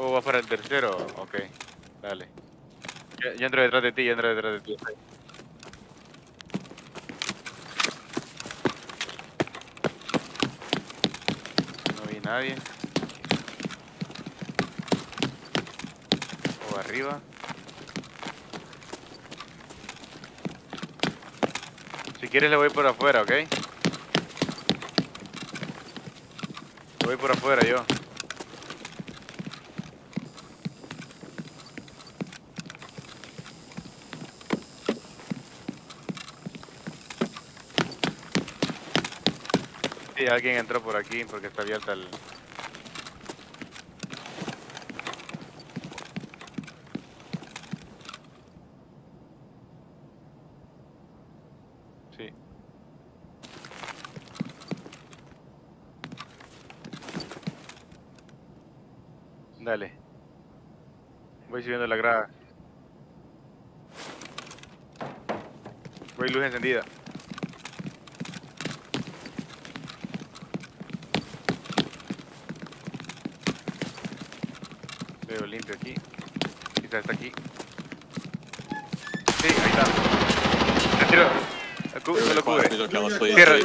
¿O vas para el tercero? Ok, dale. Yo, yo entro detrás de ti, yo entro detrás de ti. No vi nadie. O arriba. Si quieres le voy por afuera, ¿ok? Voy por afuera yo. Sí, alguien entró por aquí porque está abierta el... Sí. Dale. Voy subiendo la grada. Voy luz encendida. Veo limpio aquí. Quizás está aquí. Sí, ahí está. No lo cubre. Cierra,